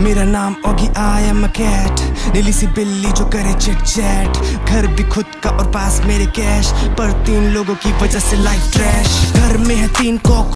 मेरा नाम ओगी I am cat नीली सी बिल्ली जो करे चिट चैट घर भी खुद का और पास मेरे कैश पर तीन लोगों की वजह से लाइफ ट्रैश घर में है तीन कॉक